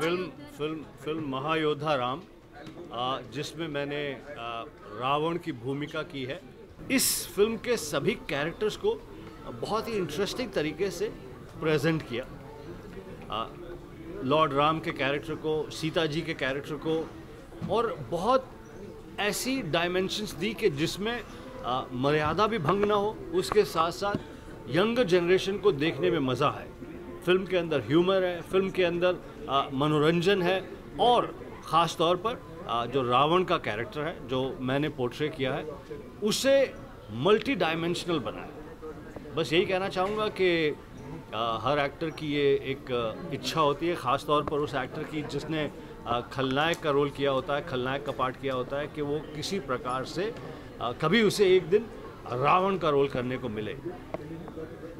Film film film Mahayoddha Ram जिसमें मैंने रावण की भूमिका की है। इस फ़िल्म के सभी कैरेक्टर्स को बहुत ही इंटरेस्टिंग तरीके से प्रेजेंट किया। लॉर्ड राम के कैरेक्टर को सीता जी के कैरेक्टर को, और बहुत ऐसी डायमेंशंस दी कि जिसमें मर्यादा भी भंग ना हो, उसके साथ साथ यंग जनरेशन को देखने में मज़ा है फ़िल्म के अंदर ह्यूमर है, फ़िल्म के अंदर मनोरंजन है और ख़ास तौर पर जो रावण का कैरेक्टर है, जो मैंने पोर्ट्रे किया है, उसे मल्टी डायमेंशनल बनाया। बस यही कहना चाहूँगा कि हर एक्टर की ये एक इच्छा होती है ख़ास तौर पर उस एक्टर की जिसने खलनायक का रोल किया होता है, खलनायक का पार्ट किया होता है कि वो किसी प्रकार से कभी उसे एक दिन रावण का रोल करने को मिले।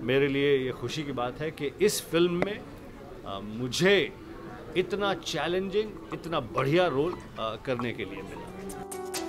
मेरे लिए ये खुशी की बात है कि इस फ़िल्म में मुझे इतना चैलेंजिंग इतना बढ़िया रोल करने के लिए मिला।